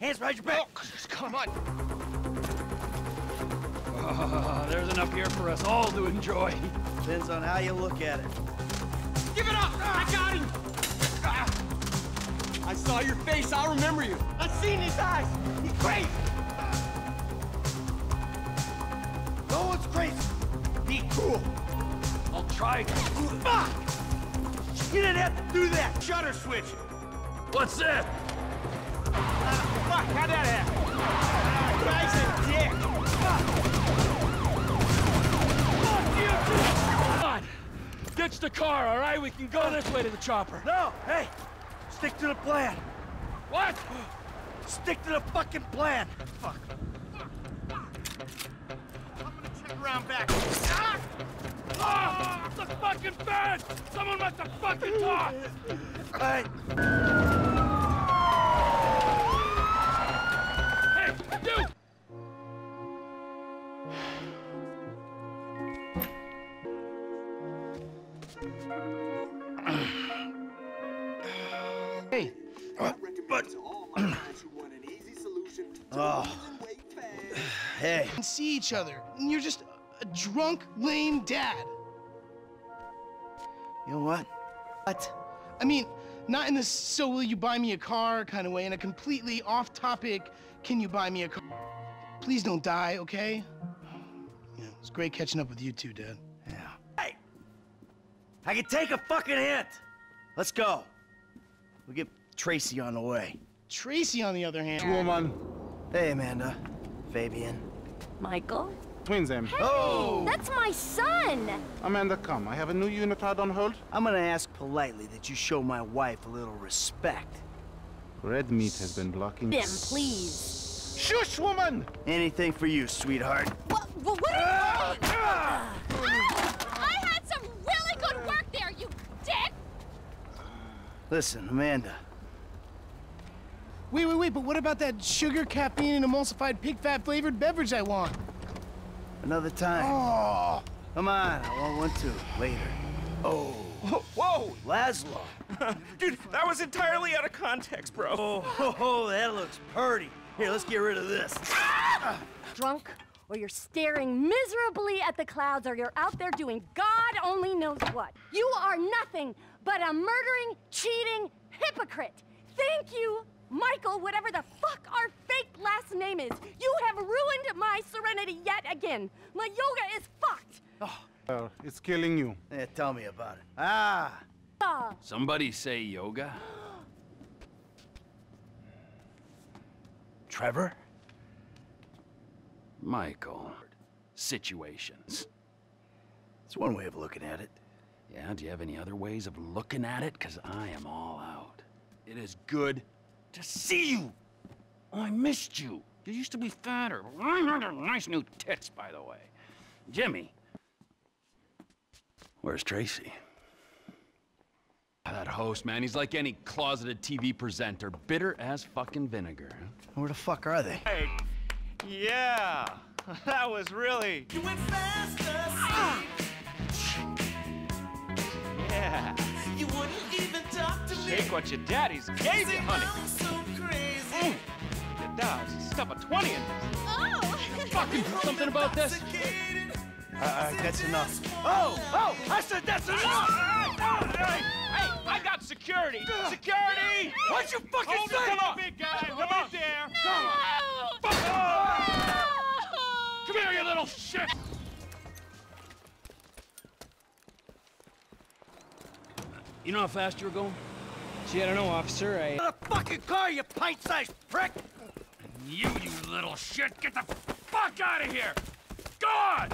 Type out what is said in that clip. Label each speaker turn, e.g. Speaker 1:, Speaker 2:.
Speaker 1: Hands behind your back.
Speaker 2: Come on.
Speaker 3: Uh, there's enough here for us all to enjoy.
Speaker 1: Depends on how you look at it.
Speaker 2: Give it up! I got him! Ah. I saw your face. I'll remember you. I've seen his eyes. He's crazy.
Speaker 1: No one's crazy. Be cool.
Speaker 3: I'll try.
Speaker 1: Fuck! You didn't have to do that.
Speaker 2: Shutter switch.
Speaker 3: What's that? Ditch the car, all right? We can go this way to the chopper.
Speaker 1: No, hey, stick to the plan.
Speaker 3: What?
Speaker 1: Stick to the fucking plan.
Speaker 2: Fuck. I'm gonna check around back. Ah!
Speaker 3: Ah! The fucking fan! Someone must have fucking talked!
Speaker 1: All right.
Speaker 3: Hey,
Speaker 1: But, oh, hey,
Speaker 4: and see each other. And you're just a drunk, lame dad.
Speaker 1: you know what? What?
Speaker 4: I mean, not in the so will you buy me a car kind of way, in a completely off topic, can you buy me a car? Please don't die, okay? Yeah, it's great catching up with you two, Dad.
Speaker 1: Yeah. Hey, I can take a fucking hint. Let's go. We'll get Tracy on the way.
Speaker 4: Tracy, on the other hand.
Speaker 5: Woman,
Speaker 1: Hey, Amanda. Fabien.
Speaker 6: Michael?
Speaker 5: twins them.
Speaker 1: Oh!
Speaker 6: That's my son!
Speaker 5: Amanda, come. I have a new unitard on hold.
Speaker 1: I'm gonna ask politely that you show my wife a little respect.
Speaker 5: Red meat has been blocking.
Speaker 6: Them, please.
Speaker 5: Shush, woman!
Speaker 1: Anything for you, sweetheart.
Speaker 6: What, what, what are you... Ah! I had some really good work there, you dick!
Speaker 1: Listen, Amanda.
Speaker 4: Wait, wait, wait, but what about that sugar, caffeine, and emulsified pig fat flavored beverage I want?
Speaker 1: Another time.
Speaker 4: Oh,
Speaker 1: Come on, I want one too. Later. Oh,
Speaker 2: Whoa!
Speaker 1: Laszlo.
Speaker 2: Dude, that was entirely out of context, bro.
Speaker 1: Oh, ho, ho, that looks purty. Here, let's get rid of this.
Speaker 6: Drunk, or you're staring miserably at the clouds, or you're out there doing God only knows what. You are nothing but a murdering, cheating hypocrite. Thank you, Michael, whatever the fuck our fake last name is. You have ruined my serenity yet again. My yoga is fucked.
Speaker 5: Well, it's killing you.
Speaker 1: Yeah, tell me about it. Ah,
Speaker 6: Ah.
Speaker 3: Somebody say yoga?
Speaker 1: Trevor?
Speaker 3: Michael. Situations.
Speaker 1: It's one way of looking at it.
Speaker 3: Yeah, do you have any other ways of looking at it? Because I am all out. It is good to see you. Oh, I missed you. You used to be fatter. Nice new tits, by the way. Jimmy. Where's Tracy? That host, man, he's like any closeted TV presenter. Bitter as fucking vinegar.
Speaker 1: Where the fuck are they?
Speaker 2: Hey, yeah, that was really. You went faster. Yeah.
Speaker 7: You wouldn't even talk to me.
Speaker 2: Take what your daddy's gave you, honey.
Speaker 7: I'm so crazy.
Speaker 2: Mm. Your dog's stuff a 20 in this.
Speaker 6: Oh!
Speaker 3: Fucking something about this?
Speaker 1: Uh, that's enough. Oh, oh, I said that's enough!
Speaker 2: Hey, hey, I got security. Security!
Speaker 1: What'd you fucking
Speaker 2: Hold
Speaker 1: say?
Speaker 2: it, come on, big guy. Come on, there.
Speaker 3: Come you shit! You know how fast you were going?
Speaker 8: Gee, I don't know, officer. I.
Speaker 1: Get a fucking car, you pint-sized prick!
Speaker 3: You, you little shit, get the fuck out of here! Gone!